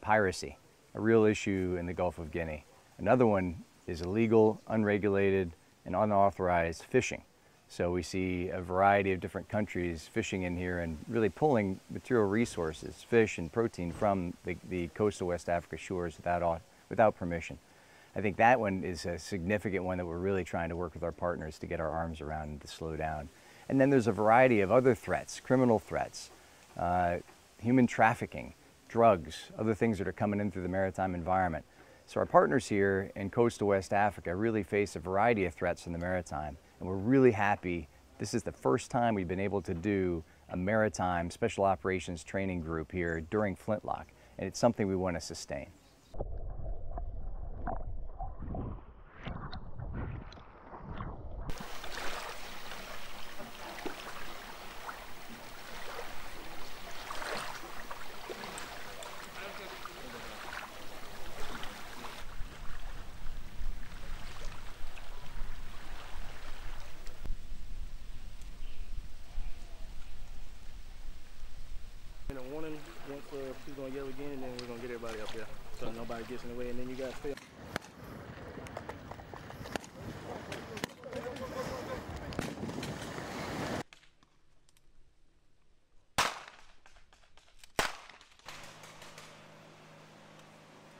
Piracy, a real issue in the Gulf of Guinea. Another one is illegal, unregulated, and unauthorized fishing. So we see a variety of different countries fishing in here and really pulling material resources, fish and protein from the, the coastal West Africa shores without, without permission. I think that one is a significant one that we're really trying to work with our partners to get our arms around and to slow down. And then there's a variety of other threats, criminal threats, uh, human trafficking, drugs, other things that are coming in through the maritime environment. So our partners here in coastal West Africa really face a variety of threats in the maritime. And we're really happy. This is the first time we've been able to do a maritime special operations training group here during Flintlock. And it's something we want to sustain. She's gonna yell again, and then we're gonna get everybody up there so nobody gets in the way, and then you guys stay.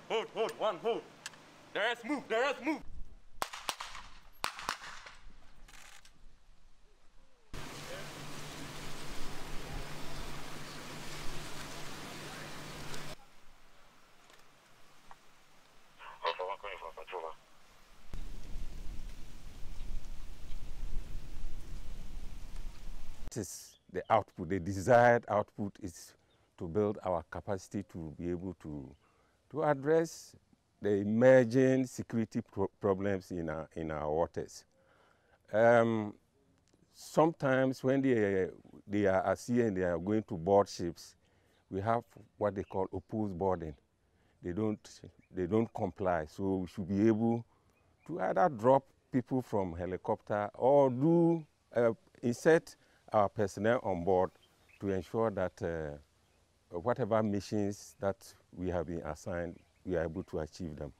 Hold, hold, one, hold. There's move, there's move. Is the output, the desired output is to build our capacity to be able to, to address the emerging security pro problems in our, in our waters. Um, sometimes when they, they are at sea and they are going to board ships, we have what they call opposed boarding. They don't, they don't comply, so we should be able to either drop people from helicopter or do uh, insert our personnel on board to ensure that uh, whatever missions that we have been assigned, we are able to achieve them.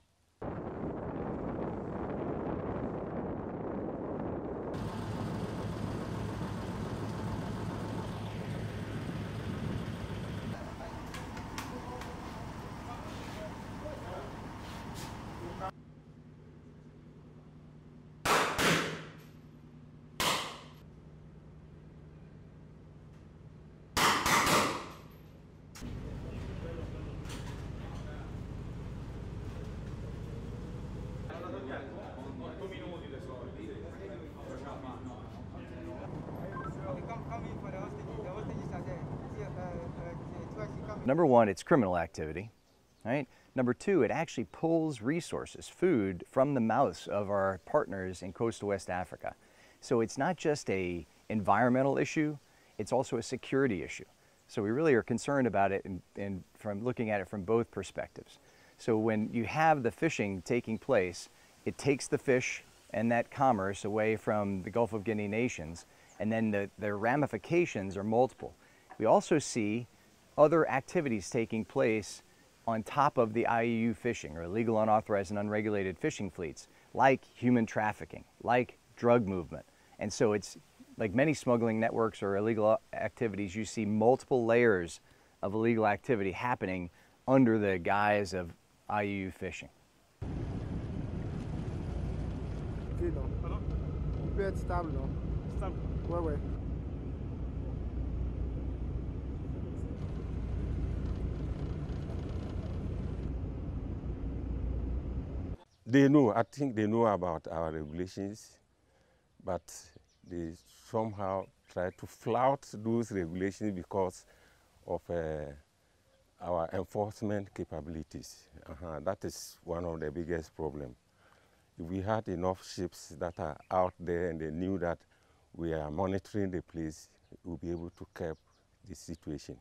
Number one, it's criminal activity, right? Number two, it actually pulls resources, food, from the mouths of our partners in coastal West Africa. So it's not just a environmental issue, it's also a security issue. So we really are concerned about it and from looking at it from both perspectives. So when you have the fishing taking place, it takes the fish and that commerce away from the Gulf of Guinea nations, and then the, the ramifications are multiple. We also see other activities taking place on top of the IUU fishing or illegal, unauthorized, and unregulated fishing fleets, like human trafficking, like drug movement. And so it's like many smuggling networks or illegal activities, you see multiple layers of illegal activity happening under the guise of IUU fishing. Stable, Stable. They know, I think they know about our regulations, but they somehow try to flout those regulations because of uh, our enforcement capabilities. Uh -huh. That is one of the biggest problems. If we had enough ships that are out there and they knew that we are monitoring the place, we'll be able to curb the situation.